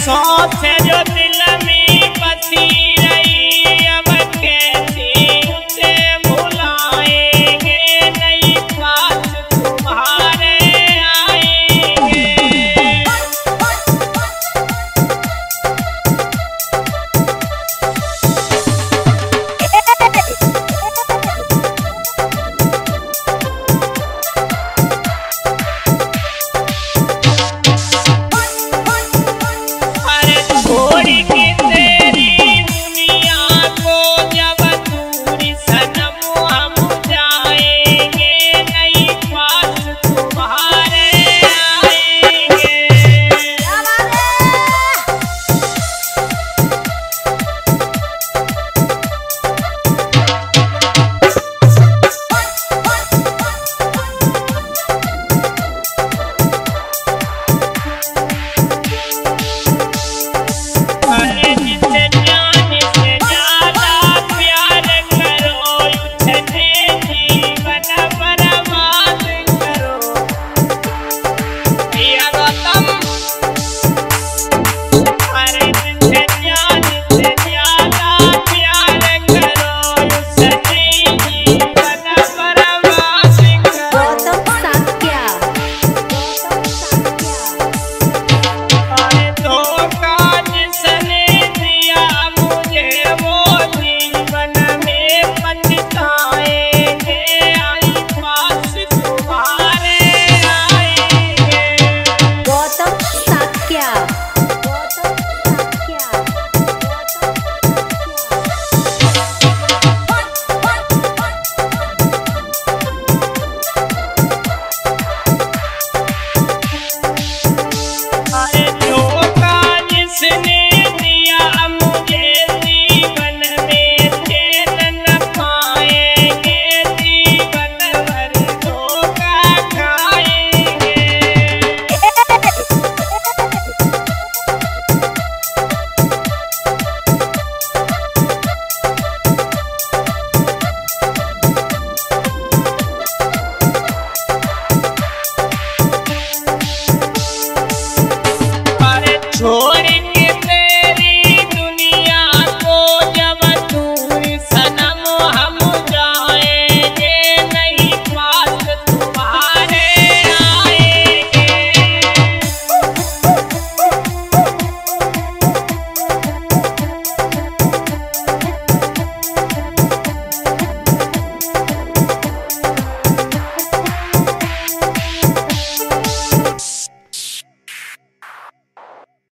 सोचे जो